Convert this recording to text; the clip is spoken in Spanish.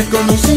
se conoce